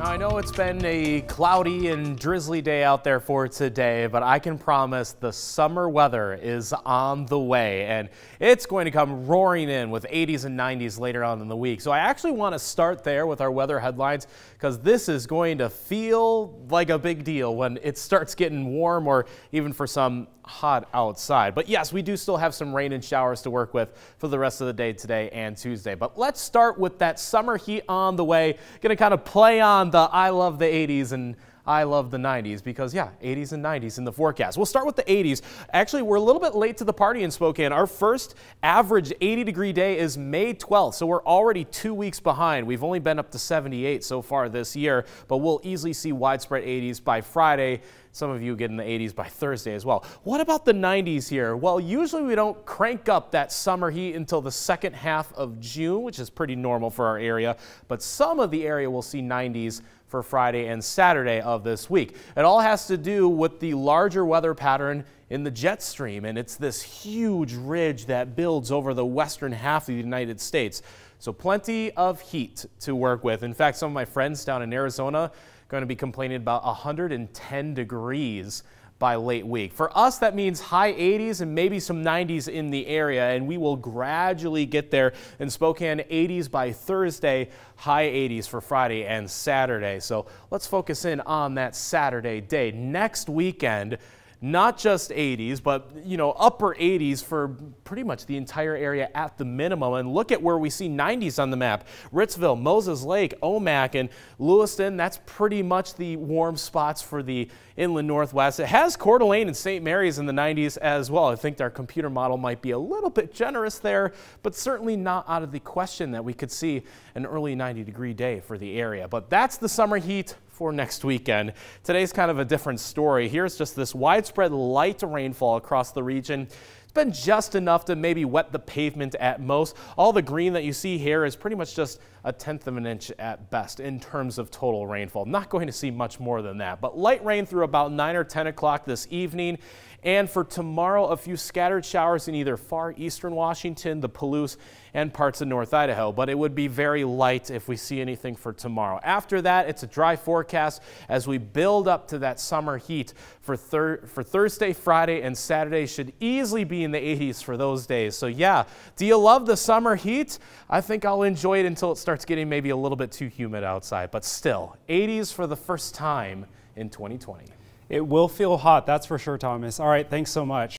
Now, I know it's been a cloudy and drizzly day out there for today, but I can promise the summer weather is on the way and it's going to come roaring in with 80s and 90s later on in the week. So I actually want to start there with our weather headlines because this is going to feel like a big deal when it starts getting warm or even for some hot outside. But yes, we do still have some rain and showers to work with for the rest of the day today and Tuesday. But let's start with that summer heat on the way. Going to kind of play on the I love the 80s and I love the 90s because, yeah, 80s and 90s in the forecast. We'll start with the 80s. Actually, we're a little bit late to the party in Spokane. Our first average 80 degree day is May 12th, so we're already two weeks behind. We've only been up to 78 so far this year, but we'll easily see widespread 80s by Friday. Some of you get in the 80s by Thursday as well. What about the 90s here? Well, usually we don't crank up that summer heat until the second half of June, which is pretty normal for our area, but some of the area will see 90s for Friday and Saturday of this week. It all has to do with the larger weather pattern in the jet stream, and it's this huge ridge that builds over the western half of the United States. So plenty of heat to work with. In fact, some of my friends down in Arizona are going to be complaining about 110 degrees by late week. For us, that means high 80s and maybe some 90s in the area, and we will gradually get there in Spokane 80s by Thursday, high 80s for Friday and Saturday. So let's focus in on that Saturday day. Next weekend, not just 80s, but you know upper 80s for pretty much the entire area at the minimum. And look at where we see 90s on the map. Ritzville, Moses Lake, Omak, and Lewiston, that's pretty much the warm spots for the inland northwest. It has Coeur d'Alene and St. Maries in the 90s as well. I think our computer model might be a little bit generous there, but certainly not out of the question that we could see an early 90 degree day for the area. But that's the summer heat for next weekend. Today's kind of a different story. Here's just this widespread light rainfall across the region. It's been just enough to maybe wet the pavement at most. All the green that you see here is pretty much just a tenth of an inch at best in terms of total rainfall. Not going to see much more than that, but light rain through about 9 or 10 o'clock this evening. And for tomorrow, a few scattered showers in either far eastern Washington, the Palouse, and parts of North Idaho. But it would be very light if we see anything for tomorrow. After that, it's a dry forecast as we build up to that summer heat for, thir for Thursday, Friday, and Saturday. Should easily be in the 80s for those days. So yeah, do you love the summer heat? I think I'll enjoy it until it starts getting maybe a little bit too humid outside. But still, 80s for the first time in 2020. It will feel hot, that's for sure, Thomas. All right, thanks so much.